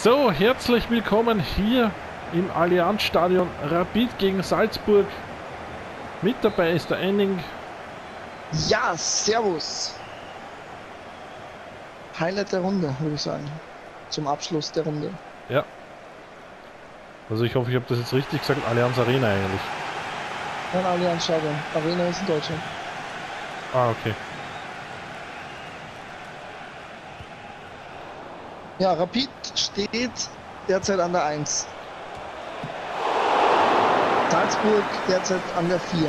So, herzlich willkommen hier im Allianzstadion Rapid gegen Salzburg. Mit dabei ist der Enning. Ja, servus. Highlight der Runde, würde ich sagen. Zum Abschluss der Runde. Ja. Also ich hoffe, ich habe das jetzt richtig gesagt. Allianz Arena eigentlich. Nein, Allianz Stadion. Arena ist in Deutschland. Ah, okay. Ja, Rapid steht derzeit an der 1. Salzburg derzeit an der 4.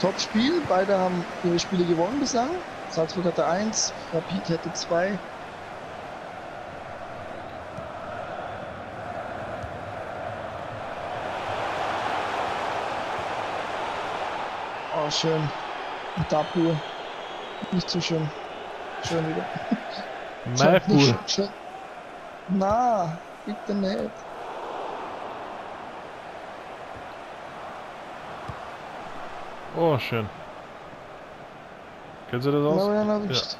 Top-Spiel, beide haben ihre Spiele gewonnen bislang. Salzburg hatte 1, Rapid hätte 2. Oh, schön. Und Dabur. Nicht so schön. Schön wieder. Schön. Na, bitte nicht. Oh, schön. Kennst du das aus? Erwischt?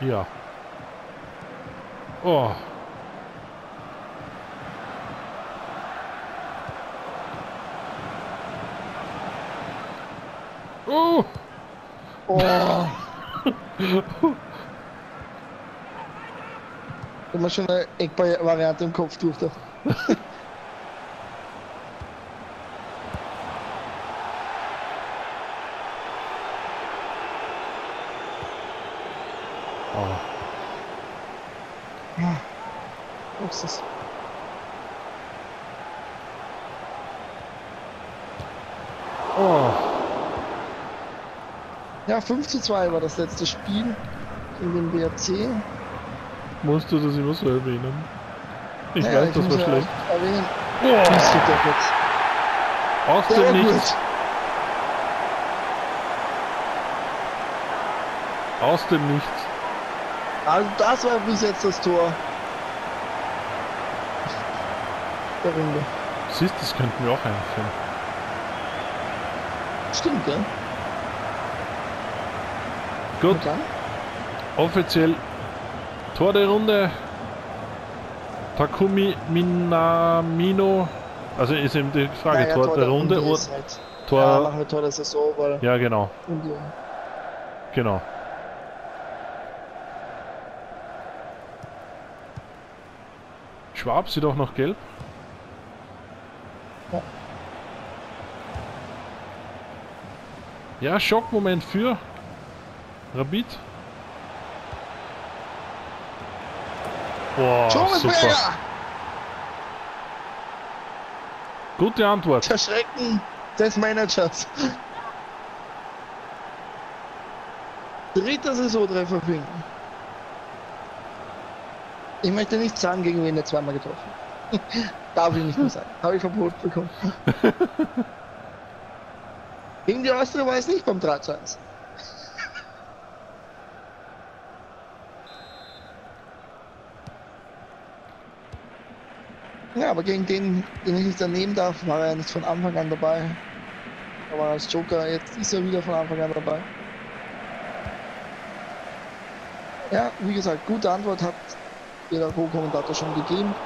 Ja. Oh. Oh. Oh. Immer schon eine Eckball-Variante im Kopf durch. oh. Luxus. Oh. Ja, 5 zu 2 war das letzte Spiel in dem BRC. Musst du das immer so erwähnen? Ich Naja, weiß, ich das war schlecht. Erwähnen. Oh. Bist du deppert. Aus dem. Nichts. Aus dem Nichts. Also das war bis jetzt das Tor. Der Runde. Siehst, das könnten wir auch einführen. Stimmt, ja? Gut, offiziell Tor der Runde. Takumi Minamino. Also ist eben die Frage, Naja, Tor, der Runde oder halt, Tor. Ja, machen wir Tor der Saison, weil Ja, genau, Union. genau. Schwab sieht auch noch gelb. Ja. Ja, Schockmoment für Rabit. Boah, super. Gute Antwort. Der Schrecken des Managers. Dritter Saisontreffer ihn. Ich möchte nicht sagen, gegen wen er zweimal getroffen. Darf ich nicht mehr sagen. Habe ich Verbot bekommen. gegen die Austria war es nicht beim 3 zu 1. Ja, aber gegen den, den ich nicht daneben darf, war er nicht von Anfang an dabei. Aber als Joker, jetzt ist er wieder von Anfang an dabei. Ja, wie gesagt, gute Antwort hat der Co-Kommentator schon gegeben.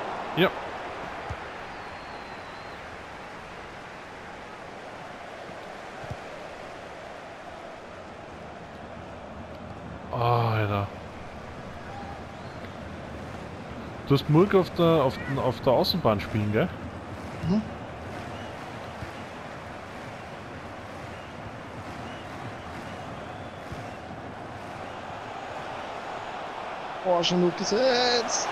Hast Murk auf der, auf, den- auf der Außenbahn spielen, gell? Mhm. Oh, schon gut gesetzt.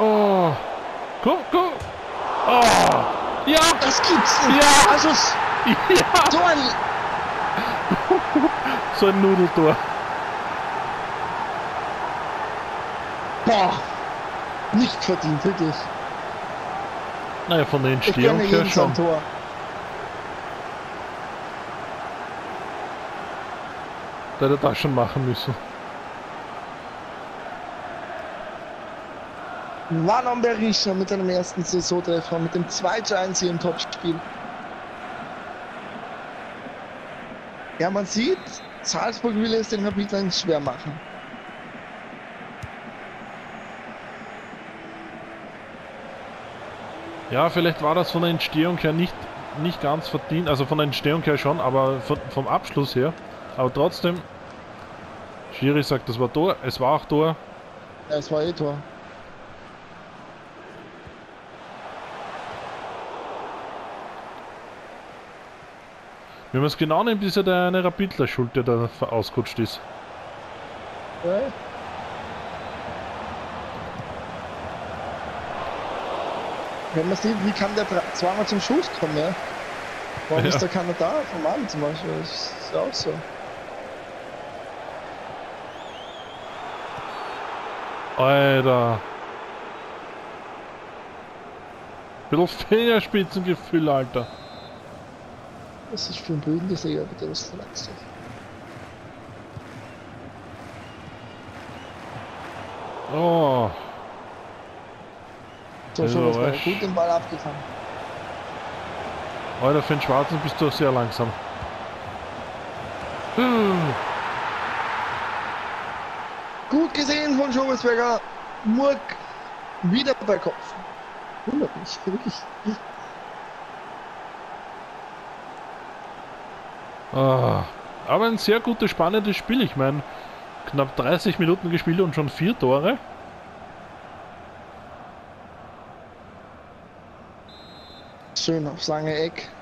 Oh. Guck, guck. Oh. Ja. Das gibt's nicht. Ja. Also, Ja. ein... So ein Nudeltor. Boah. Nicht verdient, wirklich. Naja, von der Ich Entstehung her schon. Tor. Da hätte er das schon machen müssen. Manon Berisha mit seinem ersten Saisontreffer, mit dem 2 zu 1 hier im Topspiel. Ja, man sieht, Salzburg will es den Rapidlern schwer machen. Ja, vielleicht war das von der Entstehung her nicht, nicht ganz verdient, also von der Entstehung her schon, aber von, vom Abschluss her. Aber trotzdem, Schiri sagt, das war Tor, es war auch Tor. Ja, es war eh Tor. Wenn man es genau nimmt, ist ja der eine Rapidler schuld, der da ausgerutscht ist. Ja. Wenn man sieht, wie kann der zweimal zum Schuss kommen, ja? Warum Ja. ist da keiner da? Vom Mann zum Beispiel. Das ist ja auch so. Alter. Bisschen Fingerspitzengefühl, Alter. Das ist für einen Bundesliga bitte das verletzt. Oh. So, Also, schon war weißt- gut den Ball abgefangen. Alter, für den Schwarzen bist du sehr langsam. Hm. Gut gesehen von Schobelsberger. Murk wieder bei Kopf. Wundert mich, wirklich. Ah. Aber ein sehr gutes, spannendes Spiel. Ich meine, knapp 30 Minuten gespielt und schon vier Tore. Schön aufs lange Eck.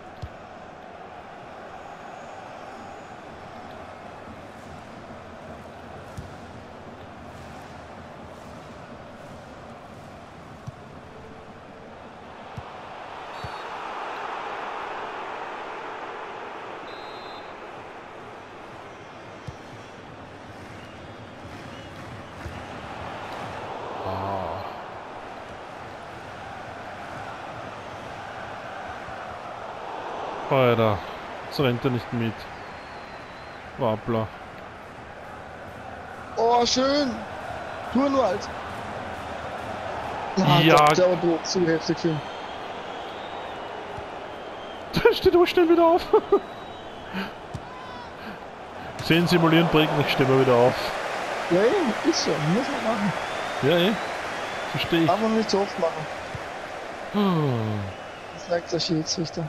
Alter, so rennt er nicht mit. Wappler. Oh, schön. Turnwald. Ah, Ja. Gott, der war zu heftig für ihn. Der steht auch schnell wieder auf. Sehen simulieren bringt nicht, stehen wir wieder auf. Ja, ja, ist so. Muss man machen. Ja, eh. Verstehe ich. Darf man nicht so oft machen. Hm. Das sagt der Schiedsrichter.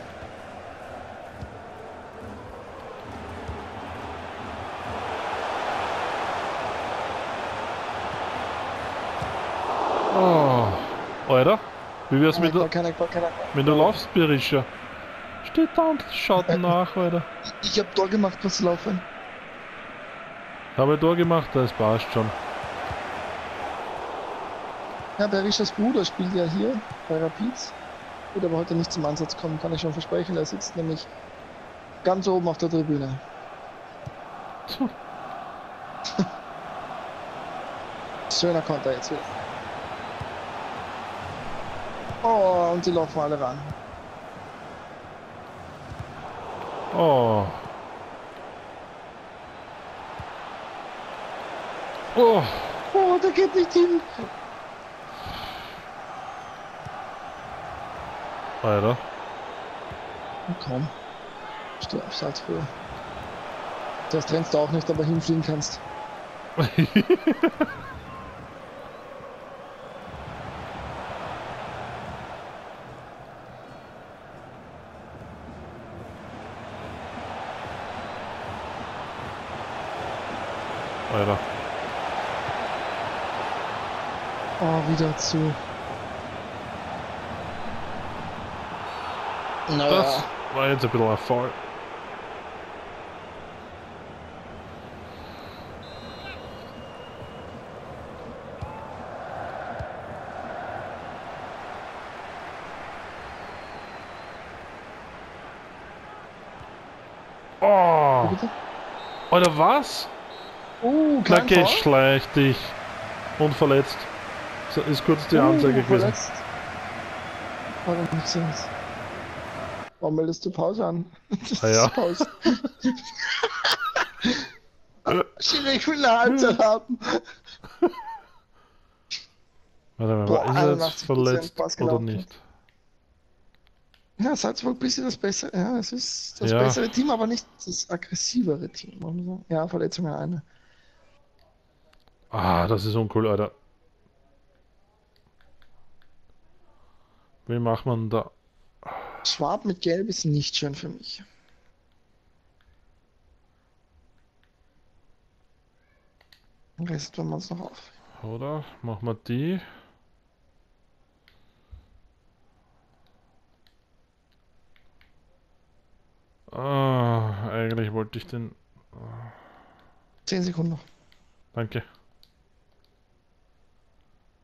Oh. Alter, wie wär's mit, der- du laufst, Berisha? Steht da und schaut nach, Alter. Ich hab Tor gemacht, was laufen. Habe ich da gemacht, das passt schon. Ja, Berishas Bruder spielt ja hier bei Rapids. Wird aber heute nicht zum Ansatz kommen, kann ich schon versprechen. Er sitzt nämlich ganz oben auf der Tribüne. Schöner Konter jetzt wieder. Oh, und die laufen alle ran. Oh. Oh. Oh, der geht nicht hin. Alter. Komm. Steh auf Salzburg. Das trennst du auch nicht, aber hinfliegen kannst. Alter. Oh, wieder zu. Naja. Das war jetzt ein bisschen ein Fall. Oh? Alter, was? Uh, Na kein geh, Foul. schleich dich. Und verletzt. So, ist kurz die Uh, Ansage gewesen. verletzt. Warum nicht jetzt? Warum meldest du Pause an? Das Ah ja. ist Pause. Schiri, ich will eine Halbzeit haben. Warte mal, Boah, ist er jetzt 81% verletzt oder nicht? Ja, Salzburg ein bisschen das bessere, ja, es ist das Ja. bessere Team, aber nicht das aggressivere Team, muss man sagen. Ja, Verletzungen eine. Ah, das ist uncool, Alter. Wie macht man da? Schwab mit Gelb ist nicht schön für mich. Rest wenn wir uns noch auf. Oder? Machen wir die. Ah, eigentlich wollte ich den. 10 Sekunden noch. Danke.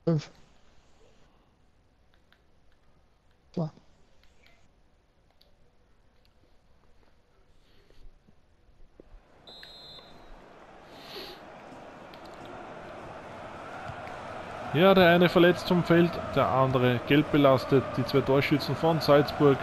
5. So. Ja, der eine verletzt zum Feld, der andere gelb belastet. Die zwei Torschützen von Salzburg.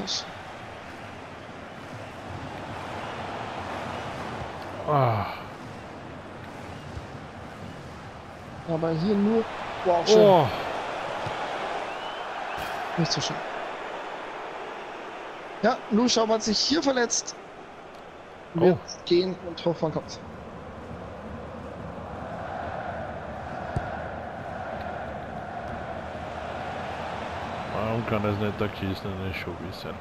Farkas. Ah, Aber hier nur. Wow, schön. oh, Nicht so schön. Ja, Luschau hat sich hier verletzt. Wird Oh. gehen und Hoffmann kommt. Kann nicht der Kies eine Schubi sein?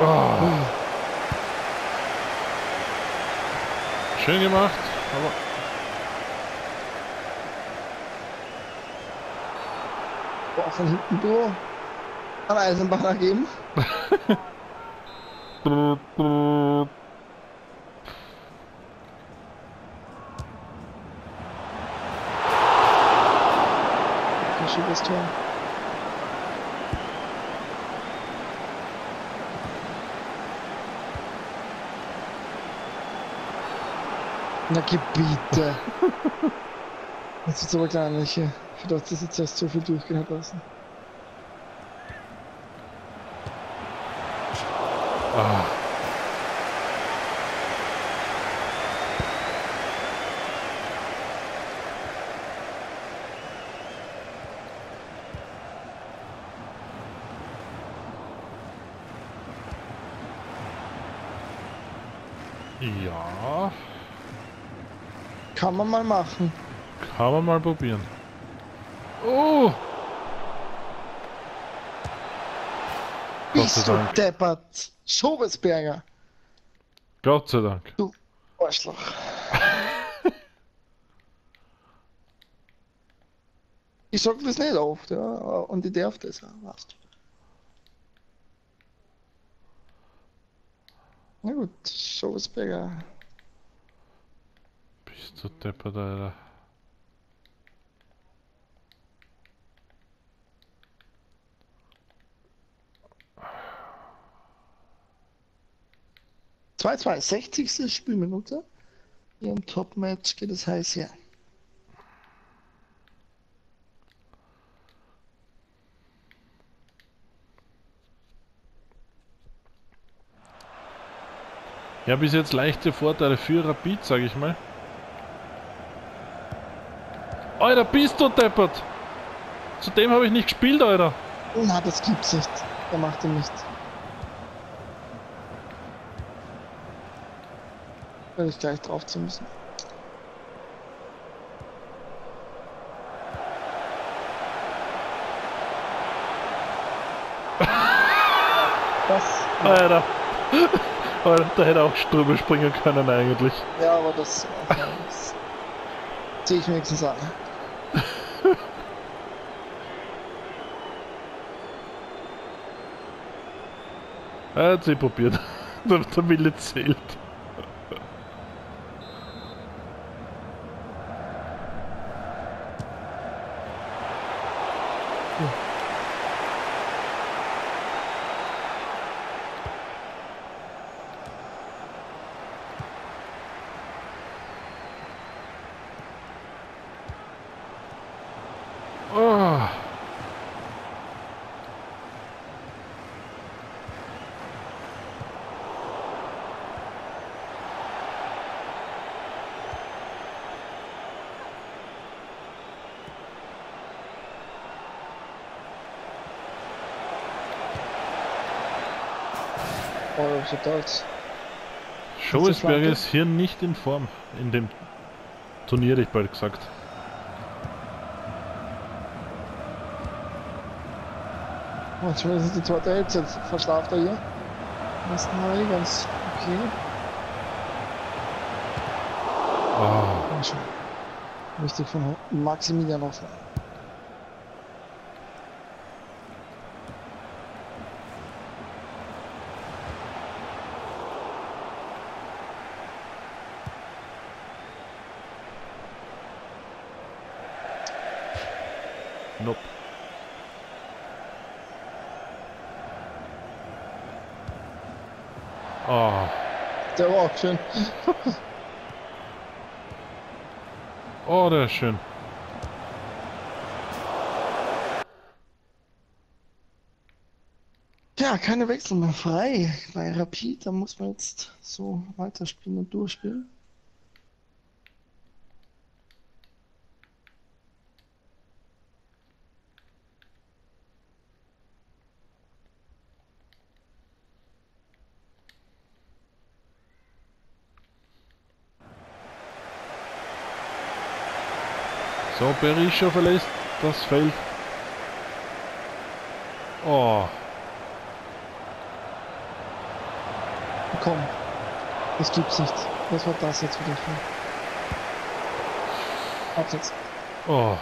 Oh, schön gemacht, aber Boah, von hinten durch. An Eisenbacher geben. Das Tor. Na Gebiete. Das ist aber gar nicht. Ich dachte, das jetzt erst so viel durchgehen hat lassen. ah, ja, Kann man mal machen. Kann man mal probieren. Oh, Gott Bist sei du Dank. deppert. Schobesberger. Gott sei Dank. Du Arschloch. ich sag das nicht oft, ja. Und ich darf das, ja, weißt du. Na gut, Schobesberger. Bist du deppert, Alter. Zwei, zwei, 60. Spielminute. Hier im Top-Match geht es heiß her. Ja, bis jetzt leichte Vorteile für Rapid, sag ich mal. Alter, bist du deppert! Zudem habe ich nicht gespielt, Alter. Na, das gibt's nicht. Er macht ihn nicht. Werde ich gleich drauf zu müssen. Das, Alter. Alter, da hätte auch drüber springen können eigentlich. ja, aber das, das sehe ich wenigstens an. Er hat sie probiert. Der, der Wille zählt. Yeah. Oh, so das. Schoesberger ist hier nicht in Form in dem Turnier, ich bald gesagt. Oh, zumindest die zweite Halbzeit verschlaft er hier. Das ist neu, ganz okay. Oh. Schon. Wichtig von Maximilian Hoffmann. Der war auch schön. Oh, der ist schön. Ja, keine Wechsel mehr frei bei Rapid. Da muss man jetzt so weiterspielen und durchspielen. So, Berisha verlässt das Feld. Oh. Komm. Das gibt's nicht. Was war das jetzt wieder für? Abseits. Oh.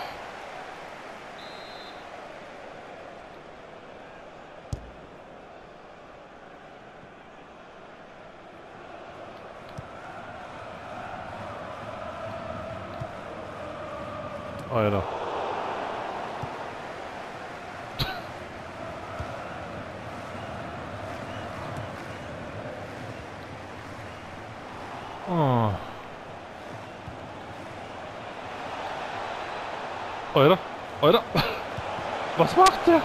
Alter. Oh. Alter, Alter. Was macht der?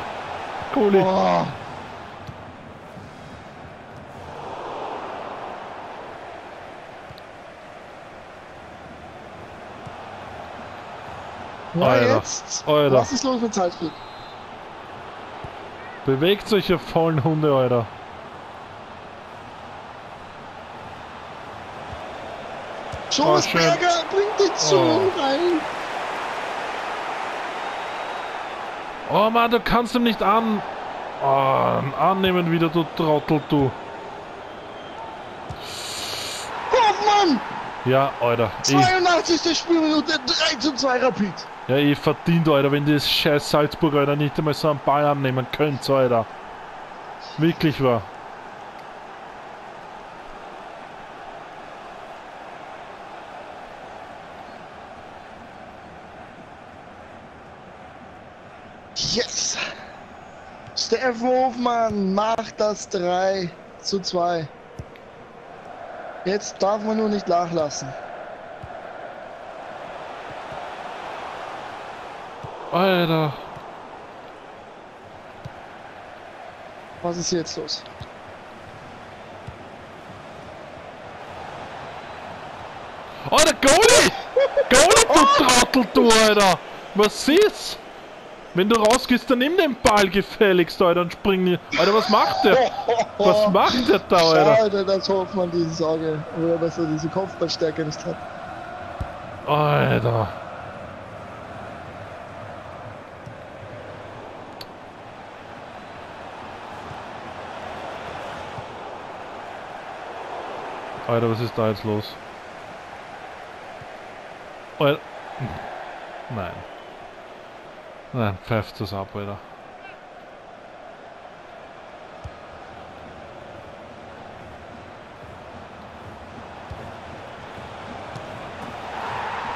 Kohli. Oh. Ja, Alter, jetzt. Alter. Was ist los mit Salzburg? Bewegt euch, ihr faulen Hunde, Alter. Schoßberger bringt die Zone Oh. rein. Oh Mann, du kannst ihm nicht an... Oh, annehmen wieder, du Trottel, du. Hoffmann! Ja, Alter. Ich, 82. Spielminute, 3 zu 2 Rapid. ja, ich verdient, Alter, wenn das scheiß Salzburg, Alter, nicht einmal so einen Ball annehmen könnt, Alter. Wirklich wahr. Yes! Steffen Hofmann macht das 3 zu 2. Jetzt darf man nur nicht nachlassen. Alter. Was ist jetzt los? Alter, Goalie! Goalie, du Trottel, du, Alter! Was ist? Wenn du rausgehst, dann nimm den Ball gefälligst, Alter, und spring. Alter, was macht der? Was macht der da, Alter? Schade, dass Hoffmann diese Sorge oder dass er diese Kopfballstärke nicht hat. Alter. Alter, was ist da jetzt los? Alter. Nein. Nein, pfeift das ab, Alter.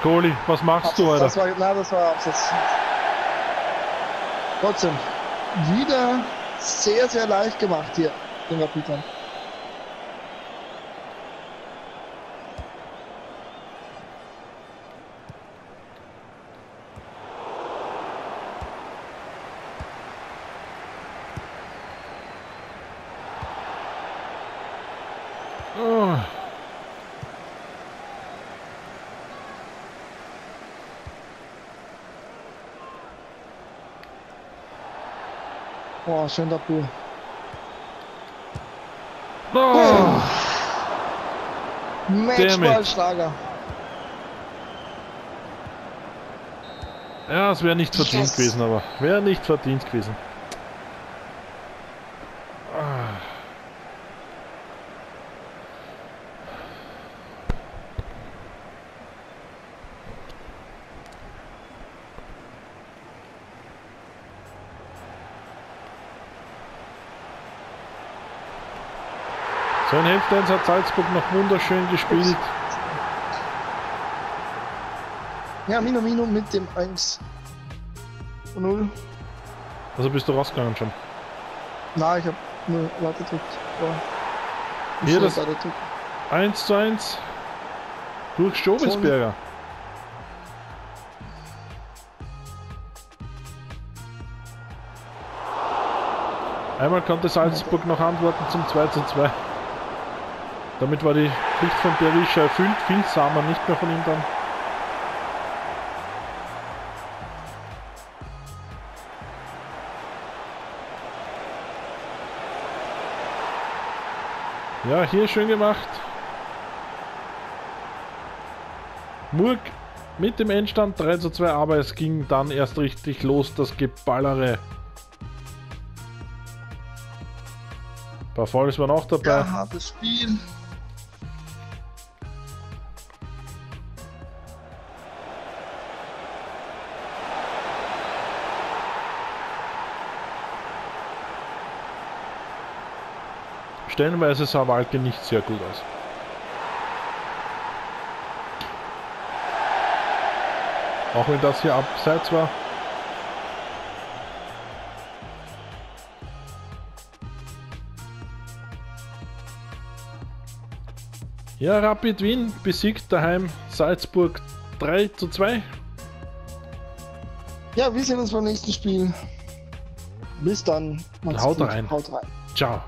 Goalie, was machst du, Alter? Das war, na, das war Absatz. Trotzdem, wieder sehr, sehr leicht gemacht hier, den Rapidern. Oh, schön der Bull. Oh, Matchballschlager. ja, es wäre nicht verdient Yes. gewesen, aber wäre nicht verdient gewesen. 1 hat Salzburg noch wunderschön gespielt. Ja, Mino Mino mit dem 1 zu 0. Also bist du rausgegangen schon. Na, ich hab nur Warte gedrückt. Ich Hier das- weiter drücken. 1 zu 1 durch Stobelsberger. Einmal konnte Salzburg noch antworten zum 2 zu 2. Damit war die Pflicht von Berisha erfüllt. Viel sah man nicht mehr von ihm dann. Ja, hier schön gemacht. Murg mit dem Endstand 3 zu 2, aber es ging dann erst richtig los, das Geballere. Ein paar Fouls waren auch dabei. Ja, hartes Spiel. Stellenweise sah Walke nicht sehr gut aus. Auch wenn das hier abseits war. Ja, Rapid Wien besiegt daheim Salzburg 3 zu 2. Ja, wir sehen uns beim nächsten Spiel. Bis dann. Macht's Haut gut. rein. Haut rein. Ciao.